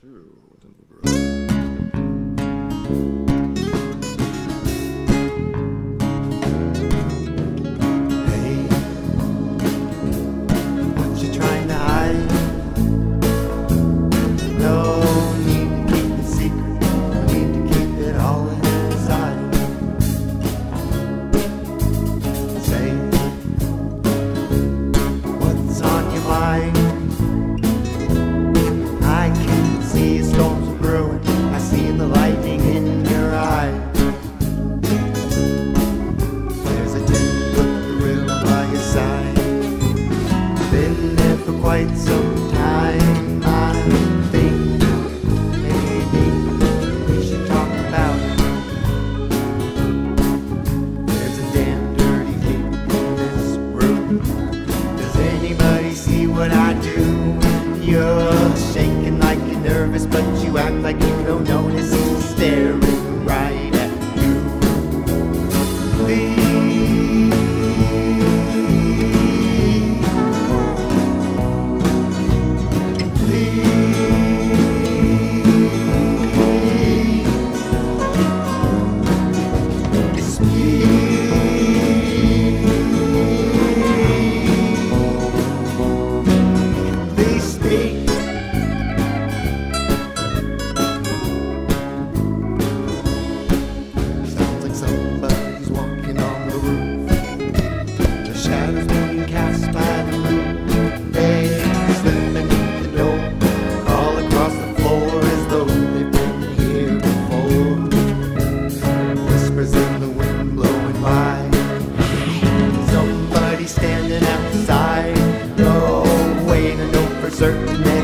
True. for quite some time. I think maybe we should talk about there's a damn dirty thing in this room. Does anybody see what I do? You're shaking like you're nervous, but you act like you don't notice. standing outside. No way to know for certain.